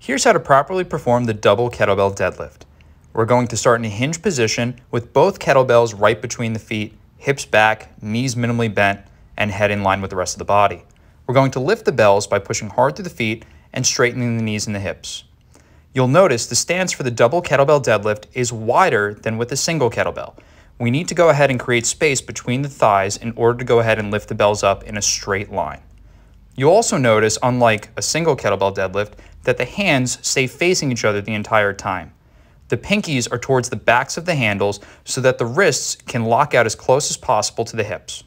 Here's how to properly perform the double kettlebell deadlift. We're going to start in a hinge position with both kettlebells right between the feet, hips back, knees minimally bent, and head in line with the rest of the body. We're going to lift the bells by pushing hard through the feet and straightening the knees and the hips. You'll notice the stance for the double kettlebell deadlift is wider than with a single kettlebell. We need to go ahead and create space between the thighs in order to go ahead and lift the bells up in a straight line. You'll also notice, unlike a single kettlebell deadlift, that the hands stay facing each other the entire time. The pinkies are towards the backs of the handles so that the wrists can lock out as close as possible to the hips.